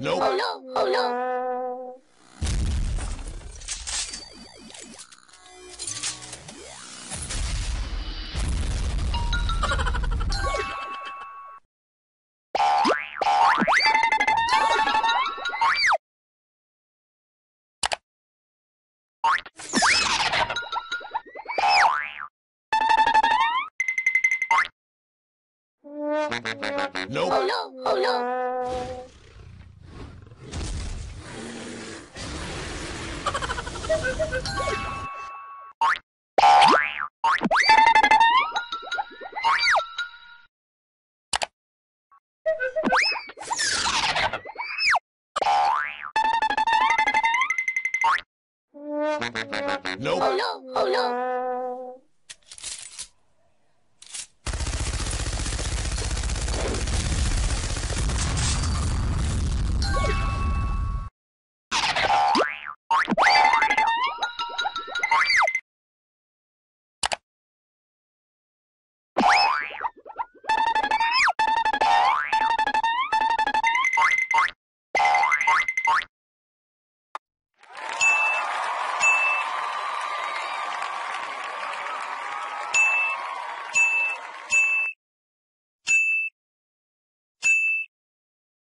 Nope. Oh no! Oh no! Nope. Oh no! Oh no! Nope. Oh no, oh no.